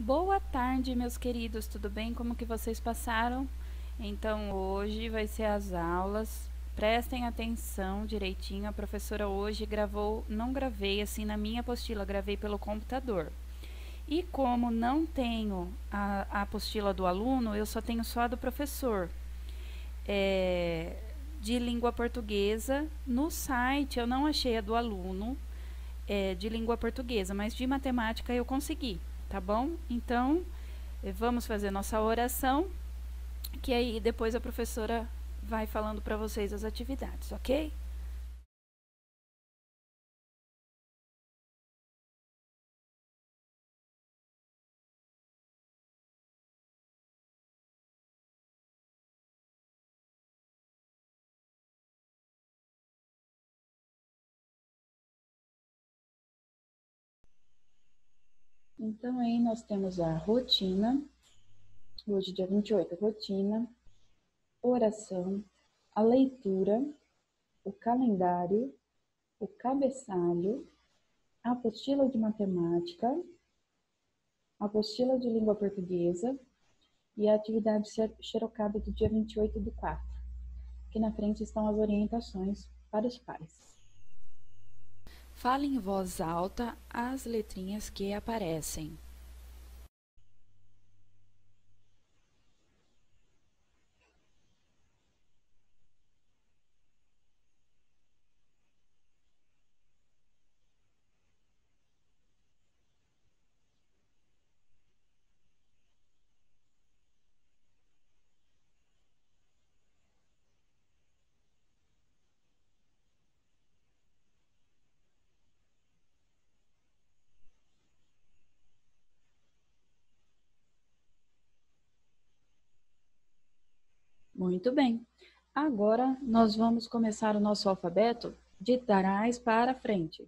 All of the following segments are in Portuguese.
Boa tarde, meus queridos, tudo bem? Como que vocês passaram? Então, hoje vai ser as aulas. Prestem atenção direitinho. A professora hoje gravou, não gravei assim na minha apostila, gravei pelo computador. E como não tenho a, a apostila do aluno, eu só tenho só a do professor. É, de língua portuguesa, no site eu não achei a do aluno é, de língua portuguesa, mas de matemática eu consegui tá bom? Então, eh, vamos fazer nossa oração, que aí depois a professora vai falando para vocês as atividades, ok? Então, aí nós temos a rotina, hoje, dia 28, rotina, oração, a leitura, o calendário, o cabeçalho, a apostila de matemática, a apostila de língua portuguesa e a atividade xerocada do dia 28 do 4. Aqui na frente estão as orientações para os pais. Fale em voz alta as letrinhas que aparecem. Muito bem. Agora nós vamos começar o nosso alfabeto de trás para frente.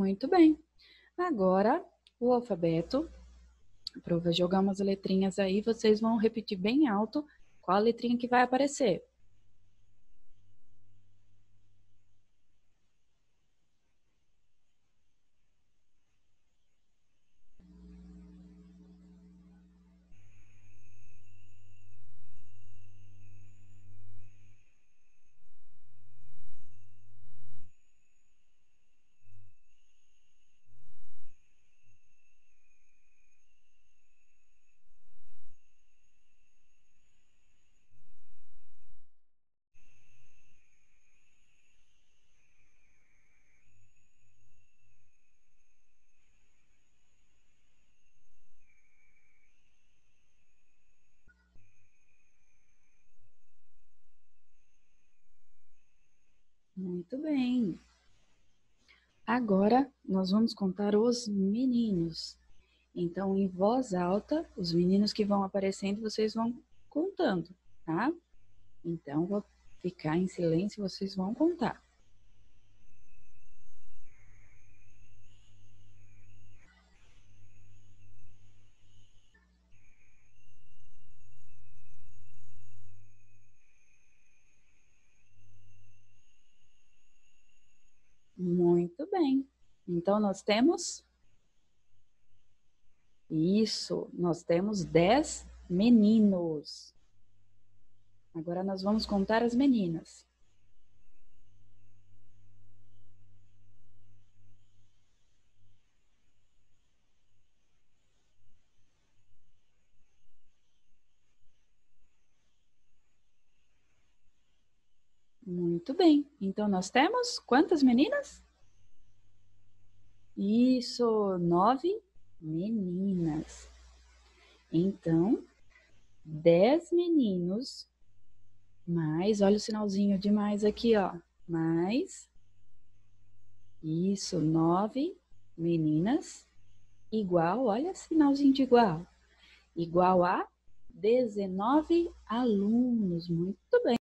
Muito bem. Agora, o alfabeto. Prova, jogamos letrinhas aí, vocês vão repetir bem alto qual a letrinha que vai aparecer. Muito bem. Agora nós vamos contar os meninos. Então, em voz alta, os meninos que vão aparecendo, vocês vão contando, tá? Então, vou ficar em silêncio, vocês vão contar. Muito bem. Então, nós temos... Isso, nós temos dez meninos. Agora nós vamos contar as meninas. Muito bem. Então, nós temos quantas meninas? Isso, nove meninas. Então, dez meninos, mais, olha o sinalzinho de mais aqui, ó. Mais Isso, nove meninas, igual, olha sinalzinho de igual, igual a 19 alunos. Muito bem.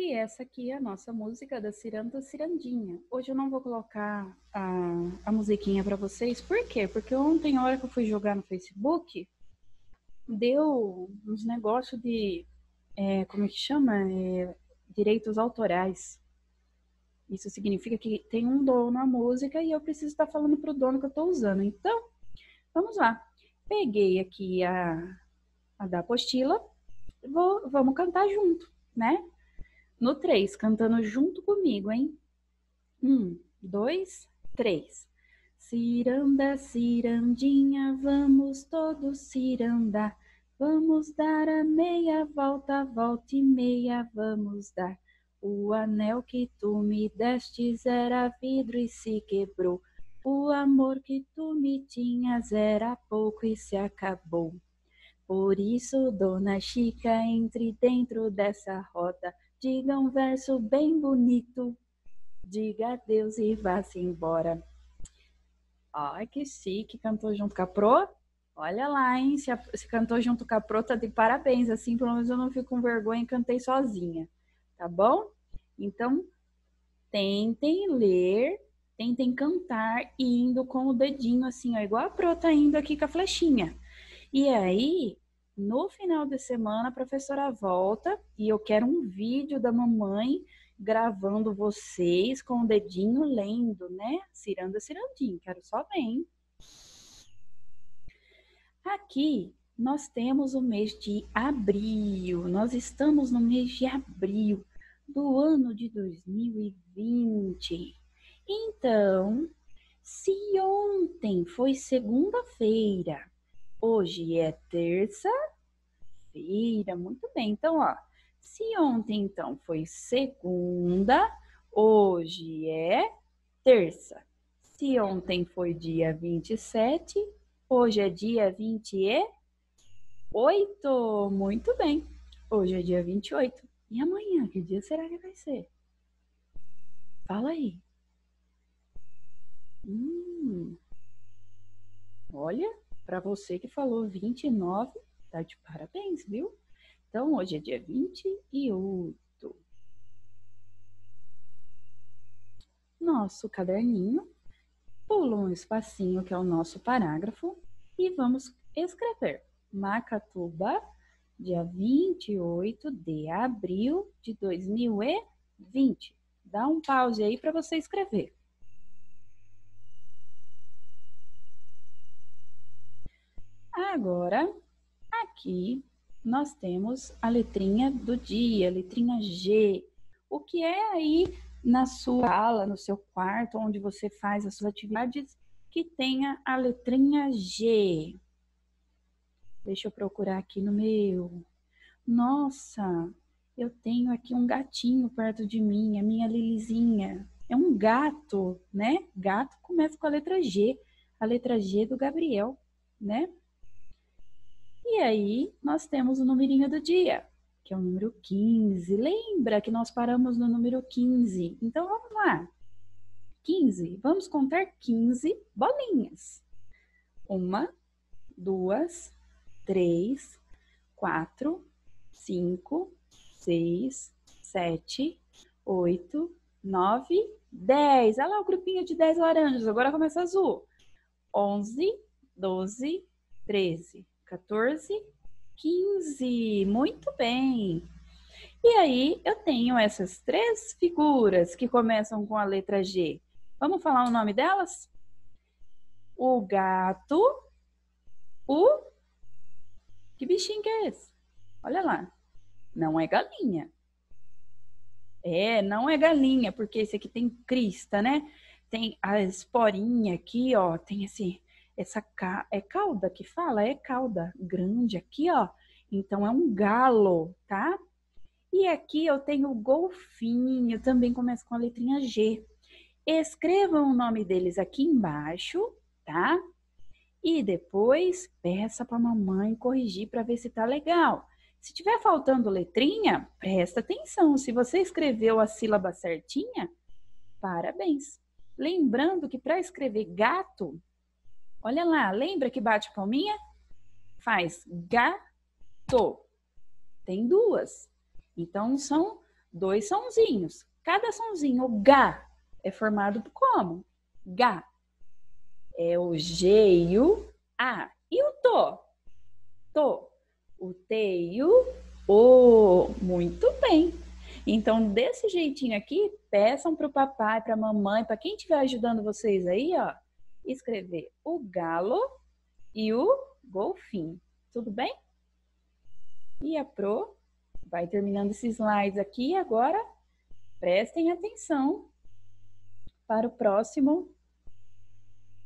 E essa aqui é a nossa música da Ciranda Cirandinha. Hoje eu não vou colocar a, a musiquinha para vocês. Por quê? Porque ontem, a hora que eu fui jogar no Facebook, deu uns negócios de. É, como é que chama? É, direitos autorais. Isso significa que tem um dono a música e eu preciso estar falando para o dono que eu estou usando. Então, vamos lá. Peguei aqui a, a da apostila, vou, vamos cantar junto, né? No três, cantando junto comigo, hein? Um, dois, três. Ciranda, cirandinha, vamos todos cirandar. Vamos dar a meia volta, volta e meia, vamos dar. O anel que tu me destes era vidro e se quebrou. O amor que tu me tinhas era pouco e se acabou. Por isso, dona Chica, entre dentro dessa roda, diga um verso bem bonito, diga adeus e vá-se embora. Ai, que chique, cantou junto com a Pro. Olha lá, hein? Se, a, se cantou junto com a Pro, tá de parabéns. Assim, pelo menos eu não fico com vergonha e cantei sozinha. Tá bom? Então, tentem ler, tentem cantar indo com o dedinho assim, ó, igual a Pro tá indo aqui com a flechinha. E aí, no final de semana, a professora volta e eu quero um vídeo da mamãe gravando vocês com o dedinho lendo, né? Ciranda, cirandinho. Quero só bem. Aqui nós temos o mês de abril. Nós estamos no mês de abril do ano de 2020. Então, se ontem foi segunda-feira Hoje é terça-feira, muito bem. Então, ó, se ontem então foi segunda, hoje é terça. Se ontem foi dia 27, hoje é dia 28. Muito bem. Hoje é dia 28. E amanhã, que dia será que vai ser? Fala aí. Hum. Olha, para você que falou 29, tá de parabéns, viu? Então, hoje é dia 28. Nosso caderninho, pula um espacinho que é o nosso parágrafo e vamos escrever. Macatuba, dia 28 de abril de 2020. Dá um pause aí para você escrever. Agora, aqui nós temos a letrinha do dia, letrinha G. O que é aí na sua sala, no seu quarto, onde você faz as suas atividades, que tenha a letrinha G? Deixa eu procurar aqui no meu. Nossa, eu tenho aqui um gatinho perto de mim, a minha Lilizinha. É um gato, né? Gato começa com a letra G, a letra G do Gabriel, né? E aí nós temos o numerinho do dia, que é o número 15. Lembra que nós paramos no número 15. Então vamos lá. 15. Vamos contar 15 bolinhas. Uma, duas, três, quatro, cinco, seis, sete, oito, nove, dez. Olha lá o grupinho de dez laranjas. Agora começa azul. Onze, doze, treze, 14, 15. Muito bem. E aí eu tenho essas três figuras que começam com a letra G. Vamos falar o nome delas? O gato, o. Que bichinho que é esse? Olha lá. Não é galinha. É, não é galinha, porque esse aqui tem crista, né? Tem a esporinha aqui, ó. Tem esse essa ca... é cauda que fala? É cauda grande aqui, ó. Então é um galo, tá? E aqui eu tenho o golfinho, também começa com a letrinha G. Escrevam o nome deles aqui embaixo, tá? E depois peça para a mamãe corrigir para ver se tá legal. Se tiver faltando letrinha, presta atenção. Se você escreveu a sílaba certinha, parabéns. Lembrando que para escrever gato, olha lá, lembra que bate palminha? Faz gato. Tem duas. Então são dois sonzinhos. Cada sonzinho, o G, é formado como? G. É o G e o A. E o TO? TO. O T e o O. Muito bem. Então, desse jeitinho aqui, peçam para o papai, para a mamãe, para quem estiver ajudando vocês aí, ó, escrever o galo e o golfinho. Tudo bem? E a Pro vai terminando esses slides aqui. Agora, prestem atenção para o próximo,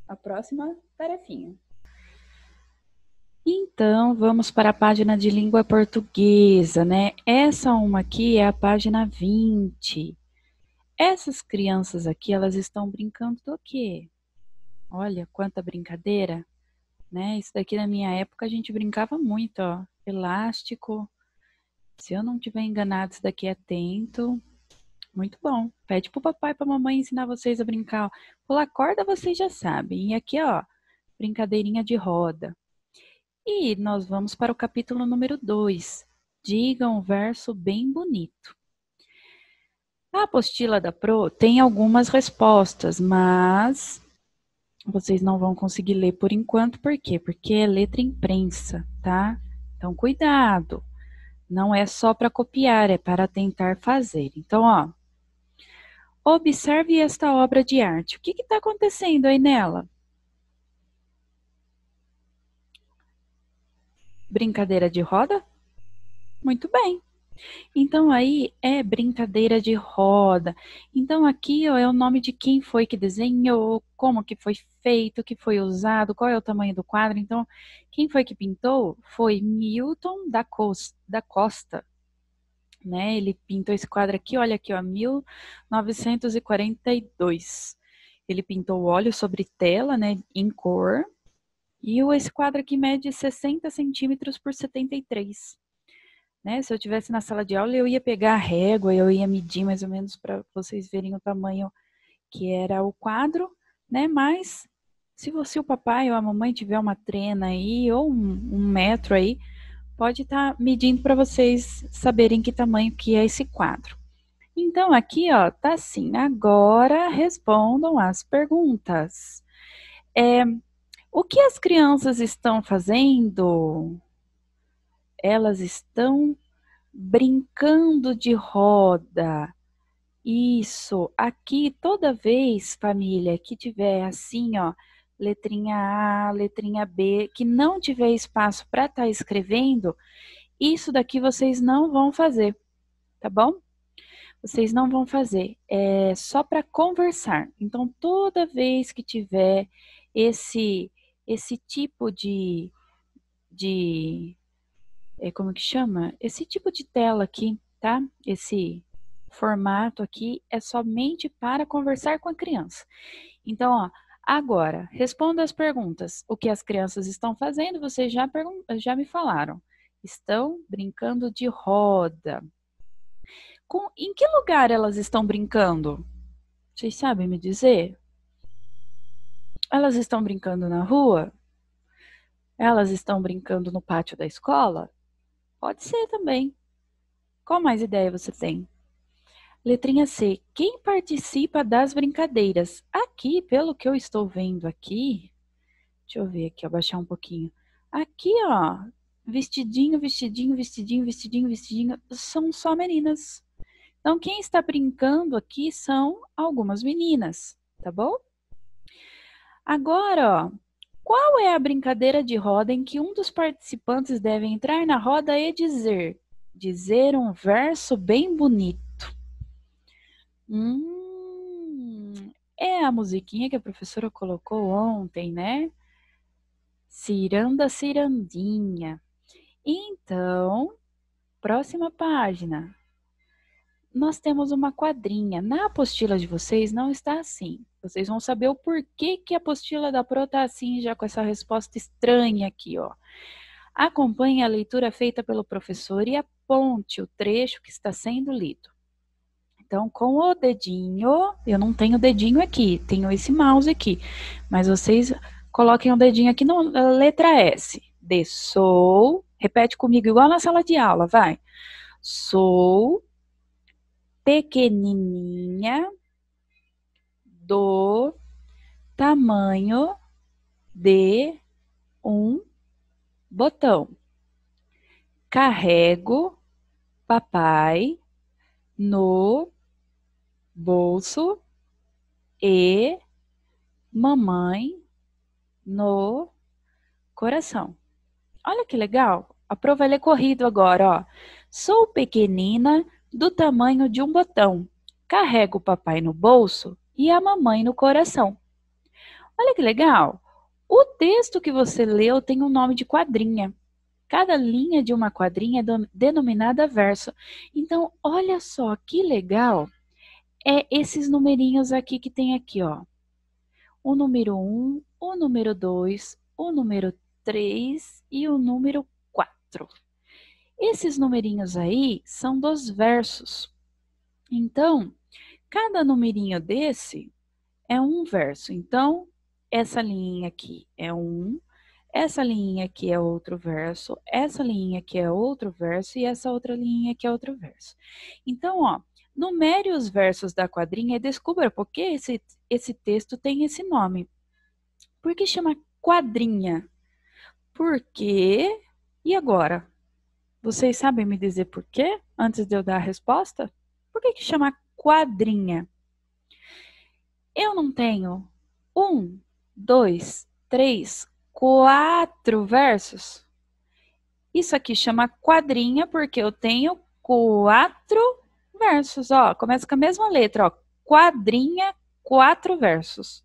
a próxima tarefinha. Então, vamos para a página de língua portuguesa, né? Essa uma aqui é a página 20. Essas crianças aqui, elas estão brincando do quê? Olha quanta brincadeira, né? Isso daqui na minha época a gente brincava muito, ó. Elástico. Se eu não tiver enganado, isso daqui é atento. Muito bom. Pede pro papai e pra mamãe ensinar vocês a brincar. Pular corda vocês já sabem. E aqui, ó, brincadeirinha de roda. E nós vamos para o capítulo número 2. Diga um verso bem bonito. A apostila da Pro tem algumas respostas, mas vocês não vão conseguir ler por enquanto, por quê? Porque é letra imprensa, tá? Então, cuidado. Não é só para copiar, é para tentar fazer. Então, ó, observe esta obra de arte. O que está acontecendo aí nela? Brincadeira de roda? Muito bem. Então aí é brincadeira de roda. Então aqui ó, é o nome de quem foi que desenhou, como que foi feito, que foi usado, qual é o tamanho do quadro. Então quem foi que pintou foi Milton da Costa, da Costa. Né? Ele pintou esse quadro aqui, olha aqui, ó, 1942. Ele pintou óleo sobre tela, né, em cor, e esse quadro aqui mede 60 centímetros por 73. Né? Se eu tivesse na sala de aula, eu ia pegar a régua, eu ia medir mais ou menos para vocês verem o tamanho que era o quadro, né? Mas se você, o papai ou a mamãe tiver uma trena aí, ou um, um metro aí, pode estar tá medindo para vocês saberem que tamanho que é esse quadro. Então, aqui, ó, tá assim. Agora respondam as perguntas. É, o que as crianças estão fazendo? Elas estão brincando de roda. Isso, aqui toda vez, família, que tiver assim, ó, letrinha A, letrinha B, que não tiver espaço para estar tá escrevendo, isso daqui vocês não vão fazer, tá bom? Vocês não vão fazer, é só para conversar. Então, toda vez que tiver esse esse tipo de, de é, como que chama? Esse tipo de tela aqui, tá? Esse formato aqui é somente para conversar com a criança. Então, ó, agora, responda as perguntas. O que as crianças estão fazendo, vocês já, já me falaram. Estão brincando de roda. Com, em que lugar elas estão brincando? Vocês sabem me dizer? Elas estão brincando na rua? Elas estão brincando no pátio da escola? Pode ser também. Qual mais ideia você tem? Letrinha C. Quem participa das brincadeiras? Aqui, pelo que eu estou vendo aqui, deixa eu ver aqui, abaixar um pouquinho. Aqui, ó, vestidinho, vestidinho, vestidinho, vestidinho, vestidinho, são só meninas. Então, quem está brincando aqui são algumas meninas, tá bom? Agora, ó, qual é a brincadeira de roda em que um dos participantes deve entrar na roda e dizer, dizer um verso bem bonito? Hum, é a musiquinha que a professora colocou ontem, né? Ciranda, cirandinha. Então, próxima página. Nós temos uma quadrinha. Na apostila de vocês não está assim. Vocês vão saber o porquê que a apostila da Pro tá assim, já com essa resposta estranha aqui, ó. Acompanhe a leitura feita pelo professor e aponte o trecho que está sendo lido. Então, com o dedinho, eu não tenho dedinho aqui, tenho esse mouse aqui, mas vocês coloquem o dedinho aqui na letra S. De sou, repete comigo igual na sala de aula, vai. Sou pequenininha do tamanho de um botão. Carrego papai no bolso e mamãe no coração. Olha que legal. A prova é corrido agora, ó. Sou pequenina do tamanho de um botão. Carrego o papai no bolso e a mamãe no coração. Olha que legal! O texto que você leu tem um nome de quadrinha. Cada linha de uma quadrinha é denominada verso. Então, olha só que legal é esses numerinhos aqui que tem aqui, ó. O número 1, o número 2, o número 3 e o número 4. Esses numerinhos aí são dos versos. Então, cada numerinho desse é um verso. Então, essa linha aqui é um, essa linha aqui é outro verso, essa linha aqui é outro verso e essa outra linha aqui é outro verso. Então, ó, numere os versos da quadrinha e descubra por que esse, esse texto tem esse nome. Por que chama quadrinha? Porque. E agora? Vocês sabem me dizer por quê? Antes de eu dar a resposta? Por que, que chama quadrinha? Eu não tenho um, dois, três, quatro versos. Isso aqui chama quadrinha porque eu tenho quatro versos. Ó, começa com a mesma letra, ó. Quadrinha, quatro versos,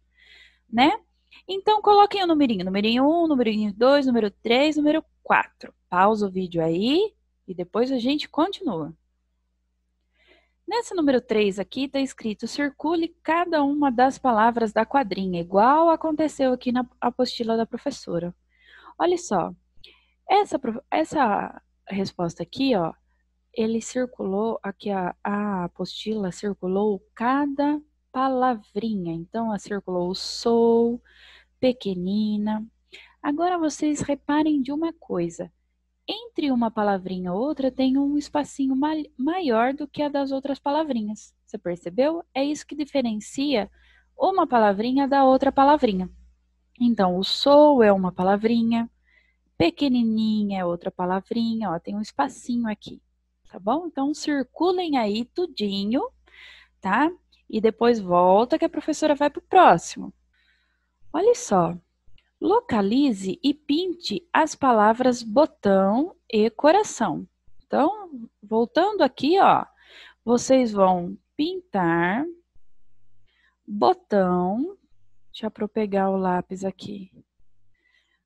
né? Então, coloquem o numerinho. Numerinho 1, numerinho 2, número 3, número 4. Pausa o vídeo aí e depois a gente continua. Nesse número 3 aqui está escrito circule cada uma das palavras da quadrinha, igual aconteceu aqui na apostila da professora. Olha só, essa, essa resposta aqui, ó, ele circulou, aqui a, a apostila circulou cada palavrinha. Então, ela circulou sou, pequenina. Agora vocês reparem de uma coisa entre uma palavrinha e outra tem um espacinho ma maior do que a das outras palavrinhas. Você percebeu? É isso que diferencia uma palavrinha da outra palavrinha. Então, o sou é uma palavrinha, pequenininha é outra palavrinha, ó, tem um espacinho aqui, tá bom? Então, circulem aí tudinho, tá? E depois volta que a professora vai para o próximo. Olha só, Localize e pinte as palavras botão e coração. Então, voltando aqui, ó, vocês vão pintar botão. Deixa eu pegar o lápis aqui.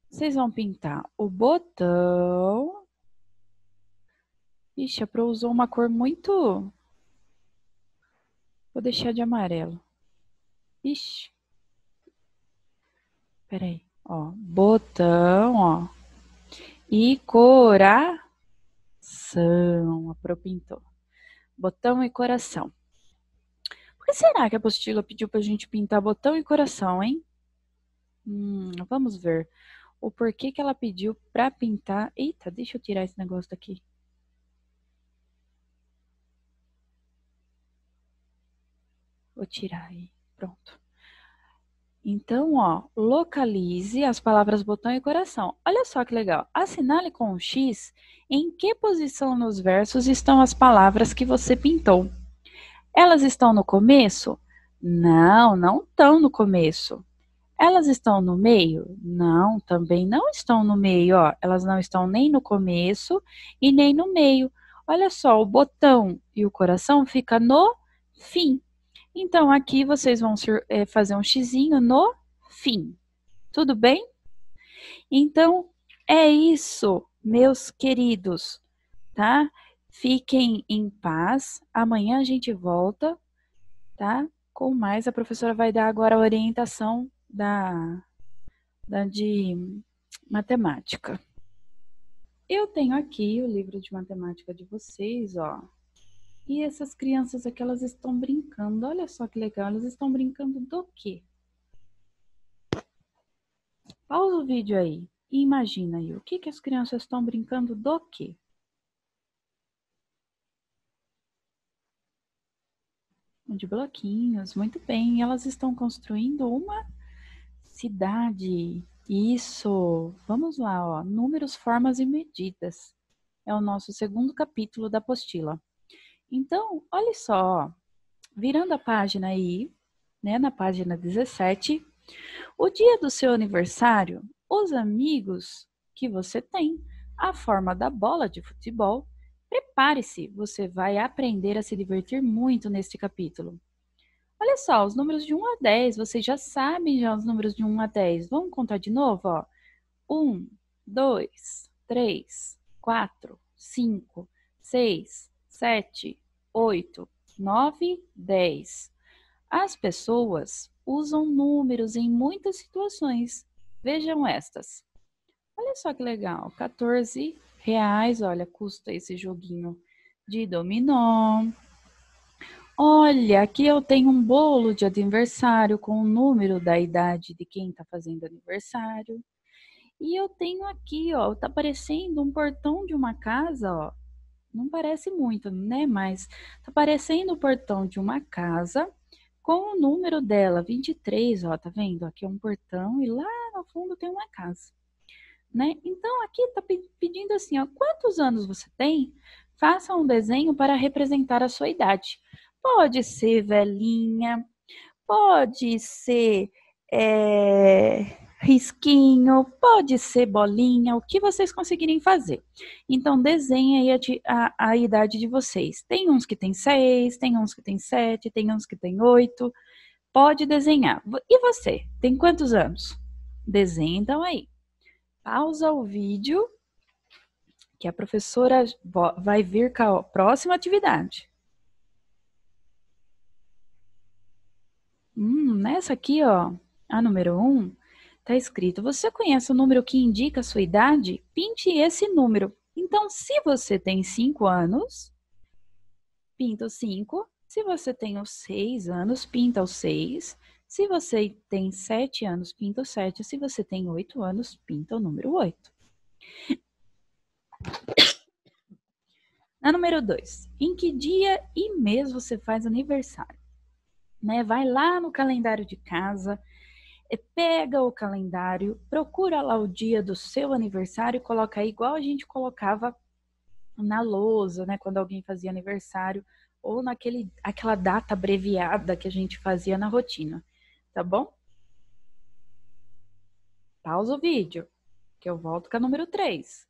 Vocês vão pintar o botão. Ixi, a Pro usou uma cor muito... Vou deixar de amarelo. Ixi. Peraí. Ó, botão, ó. E coração. A Pro pintou. Botão e coração. Por que será que a apostila pediu pra gente pintar botão e coração, hein? Hum, vamos ver. O porquê que ela pediu pra pintar... Eita, deixa eu tirar esse negócio daqui. Vou tirar aí. Pronto. Então, ó, localize as palavras botão e coração. Olha só que legal. Assinale com um X em que posição nos versos estão as palavras que você pintou. Elas estão no começo? Não, não estão no começo. Elas estão no meio? Não, também não estão no meio, ó. Elas não estão nem no começo e nem no meio. Olha só, o botão e o coração fica no fim. Então, aqui vocês vão é, fazer um xizinho no fim. Tudo bem? Então, é isso, meus queridos, tá? Fiquem em paz. Amanhã a gente volta, tá? Com mais, a professora vai dar agora a orientação da, da de matemática. Eu tenho aqui o livro de matemática de vocês, ó. E essas crianças aqui, elas estão brincando. Olha só que legal, elas estão brincando do quê? Pausa o vídeo aí e imagina aí, o que, que as crianças estão brincando do quê? De bloquinhos, muito bem. Elas estão construindo uma cidade. Isso. Vamos lá, ó. Números, formas e medidas. É o nosso segundo capítulo da apostila. Então, olha só, virando a página aí, né, na página 17, o dia do seu aniversário, os amigos que você tem, a forma da bola de futebol. Prepare-se, você vai aprender a se divertir muito neste capítulo. Olha só, os números de 1 a 10, vocês já sabem já os números de 1 a 10. Vamos contar de novo, ó. 1, 2, 3, 4, 5, 6, 7, 8, 9, 10. As pessoas usam números em muitas situações. Vejam estas. Olha só que legal, 14 reais, olha, custa esse joguinho de dominó. Olha, aqui eu tenho um bolo de aniversário com o número da idade de quem está fazendo aniversário. E eu tenho aqui, ó, tá parecendo um portão de uma casa, ó. Não parece muito, né? Mas tá parecendo o portão de uma casa com o número dela, 23, ó, tá vendo? Aqui é um portão e lá no fundo tem uma casa, né? Então aqui tá pedindo assim, ó, quantos anos você tem? Faça um desenho para representar a sua idade. Pode ser velhinha, pode ser é, risquinho, pode ser bolinha, o que vocês conseguirem fazer. Então, desenhe aí a, a, a idade de vocês. Tem uns que tem seis, tem uns que tem sete, tem uns que tem oito. Pode desenhar. E você, tem quantos anos? Desenhe então aí. Pausa o vídeo, que a professora vai vir com a próxima atividade. Hum, nessa aqui, ó, a número um, Está escrito: Você conhece o número que indica a sua idade? Pinte esse número. Então, se você tem 5 anos, pinta os 5. Se você tem os 6 anos, pinta os 6. Se você tem 7 anos, pinta o 7. Se você tem 8 anos, pinta o número 8. Na número 2, em que dia e mês você faz aniversário? Né? Vai lá no calendário de casa, pega o calendário, procura lá o dia do seu aniversário coloca aí igual a gente colocava na lousa, né, quando alguém fazia aniversário, ou naquele aquela data abreviada que a gente fazia na rotina, tá bom? Pausa o vídeo, que eu volto com a número 3.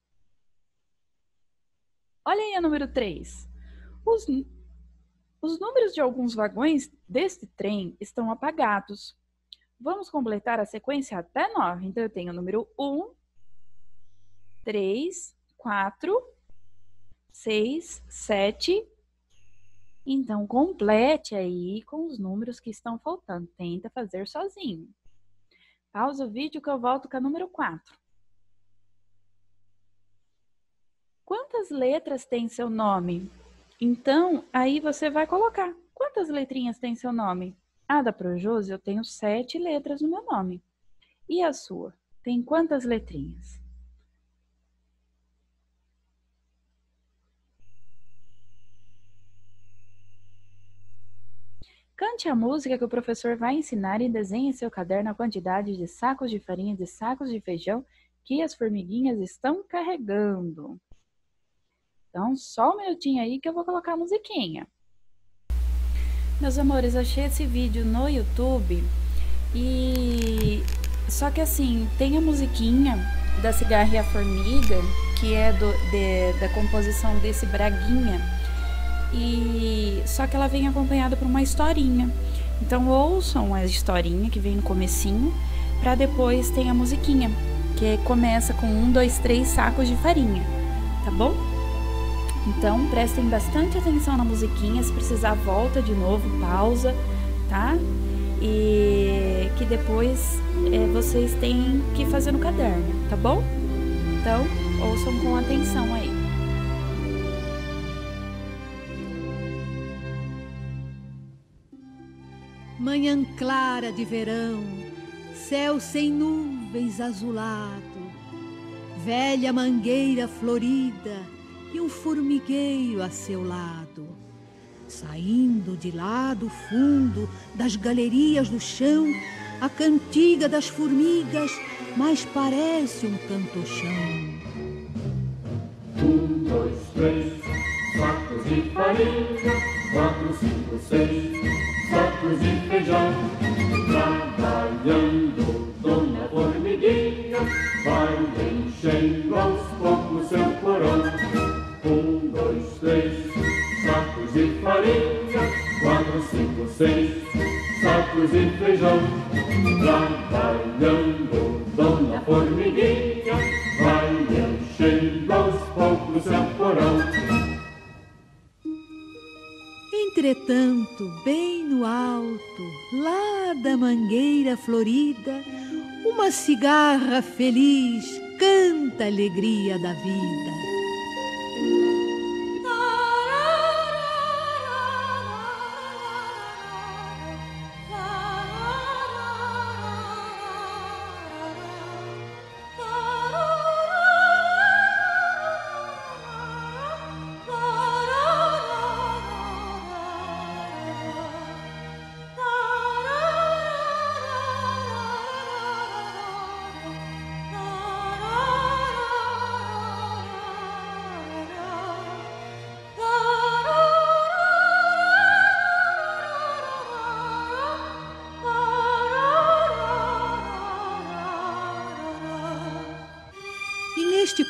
Olha aí a número 3. Os, os números de alguns vagões deste trem estão apagados. Vamos completar a sequência até 9. Então, eu tenho o número 1, 3, 4, 6, 7. Então, complete aí com os números que estão faltando. Tenta fazer sozinho. Pausa o vídeo que eu volto com a número 4. Quantas letras tem seu nome? Então, aí você vai colocar. Quantas letrinhas tem seu nome? A da Projose eu tenho sete letras no meu nome. E a sua? Tem quantas letrinhas? Cante a música que o professor vai ensinar e desenhe em seu caderno a quantidade de sacos de farinha e sacos de feijão que as formiguinhas estão carregando. Então, só um minutinho aí que eu vou colocar a musiquinha. Meus amores, achei esse vídeo no YouTube e só que assim, tem a musiquinha da Cigarra e a Formiga, que é do, de, da composição desse Braguinha, e só que ela vem acompanhada por uma historinha. Então ouçam a historinha que vem no comecinho, para depois tem a musiquinha, que começa com um, dois, três sacos de farinha, tá bom? Então prestem bastante atenção na musiquinha, se precisar volta de novo, pausa, tá? E que depois é, vocês têm que fazer no caderno, tá bom? Então ouçam com atenção aí. Manhã clara de verão, céu sem nuvens azulado, velha mangueira florida e um formigueiro a seu lado. Saindo de lá do fundo das galerias do chão, a cantiga das formigas mais parece um cantochão. Um, dois, três, sacos de farinha, quatro, cinco, seis, sacos de feijão. Trabalhando, dona formiguinha, vai enchendo aos poucos seu porão. Três, sacos de farinha, quatro, cinco, seis, sacos de feijão. Trabalhando, dona formiguinha, vai enchendo aos poucos seu porão. Entretanto, bem no alto, lá da mangueira florida, uma cigarra feliz canta a alegria da vida.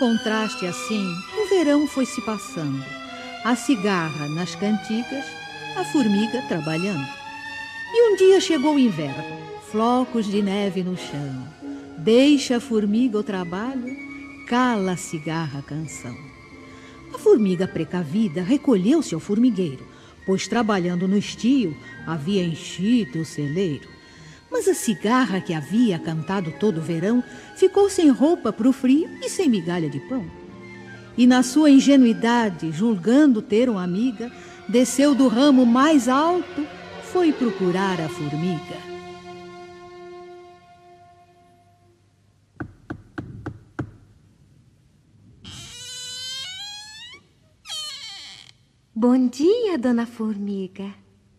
Contraste assim, o verão foi se passando. A cigarra nas cantigas, a formiga trabalhando. E um dia chegou o inverno, flocos de neve no chão. Deixa a formiga o trabalho, cala a cigarra a canção. A formiga precavida recolheu-se ao formigueiro, pois trabalhando no estio havia enchido o celeiro. Mas a cigarra que havia cantado todo o verão ficou sem roupa para o frio e sem migalha de pão. E na sua ingenuidade, julgando ter uma amiga, desceu do ramo mais alto, foi procurar a formiga. Bom dia, dona Formiga.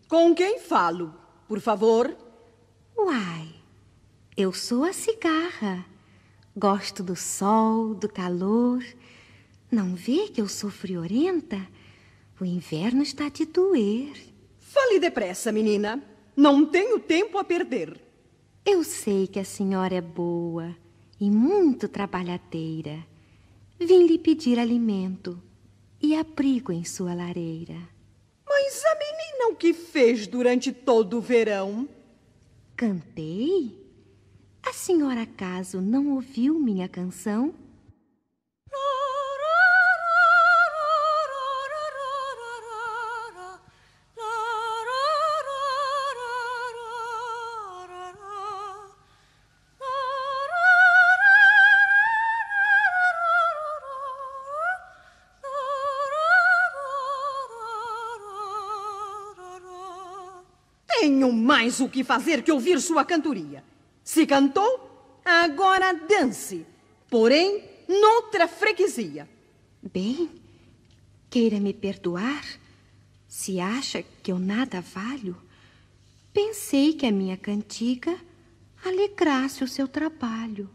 Com quem falo, por favor? Uai, eu sou a cigarra. Gosto do sol, do calor. Não vê que eu sou friorenta? O inverno está de doer. Fale depressa, menina. Não tenho tempo a perder. Eu sei que a senhora é boa e muito trabalhadeira. Vim lhe pedir alimento e abrigo em sua lareira. Mas a menina o que fez durante todo o verão? Cantei? A senhora acaso não ouviu minha canção? Mais o que fazer que ouvir sua cantoria. Se cantou, agora dance. Porém, noutra freguesia. Bem, queira me perdoar se acha que eu nada valho. Pensei que a minha cantiga alegrasse o seu trabalho.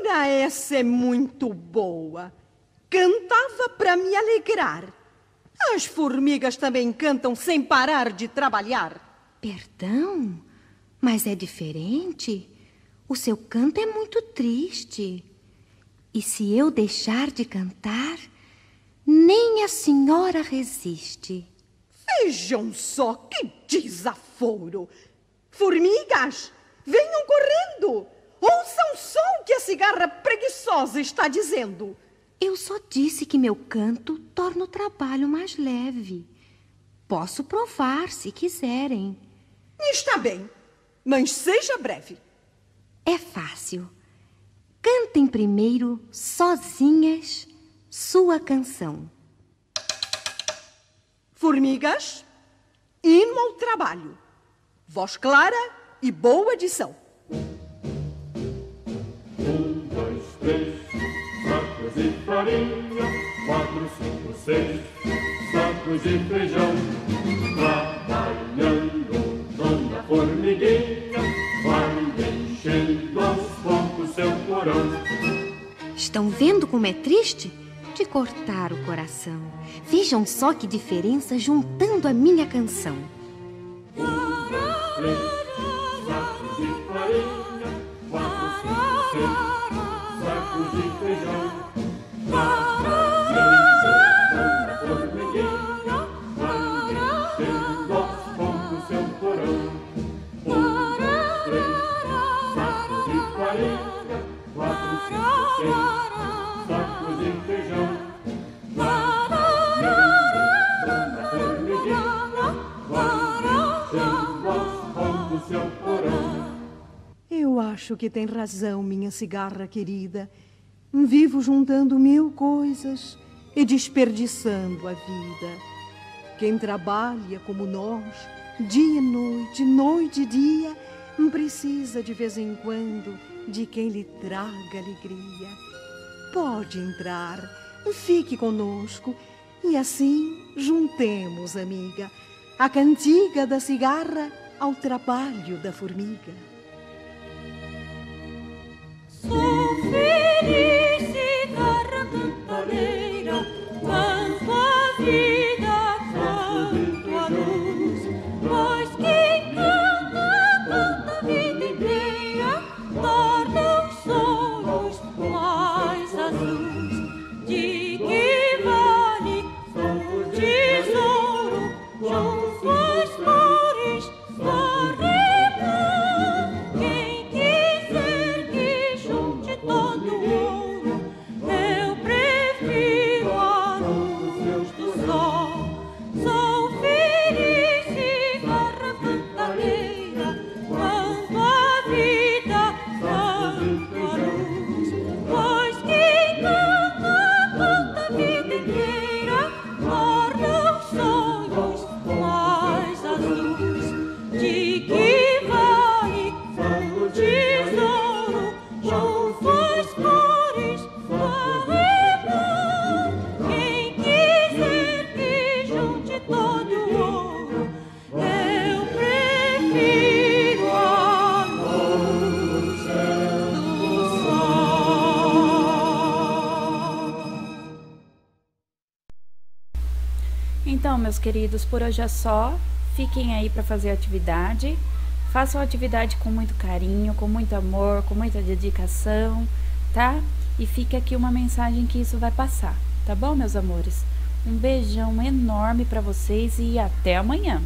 Ora, essa é muito boa. Cantava para me alegrar. As formigas também cantam sem parar de trabalhar. Perdão, mas é diferente. O seu canto é muito triste. E se eu deixar de cantar, nem a senhora resiste. Vejam só que desaforo! Formigas, venham correndo! Ouçam só o que a cigarra preguiçosa está dizendo. Eu só disse que meu canto torna o trabalho mais leve. Posso provar se quiserem. Está bem, mas seja breve. É fácil. Cantem primeiro, sozinhas, sua canção. Formigas, hino ao trabalho. Voz clara e boa edição. Um, dois, três, sacos de farinha, quatro, cinco, seis, sacos de feijão. Dona formiguinha, vai enchendo aos poucos seu porão. Estão vendo como é triste? De cortar o coração. Vejam só que diferença juntando a minha canção. Três sacos de farinha, quatro, cinco, seis, sacos de feijão. Eu acho que tem razão, minha cigarra querida. Vivo juntando mil coisas e desperdiçando a vida. Quem trabalha como nós, dia e noite, noite e dia, precisa de vez em quando de quem lhe traga alegria. Pode entrar, fique conosco e assim juntemos, amiga, a cantiga da cigarra ao trabalho da formiga. Sou feliz, cigarra cantareira, canto a vida, queridos, por hoje é só. Fiquem aí para fazer atividade. Façam atividade com muito carinho, com muito amor, com muita dedicação, tá? E fica aqui uma mensagem que isso vai passar, tá bom, meus amores? Um beijão enorme para vocês e até amanhã.